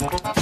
濡れてる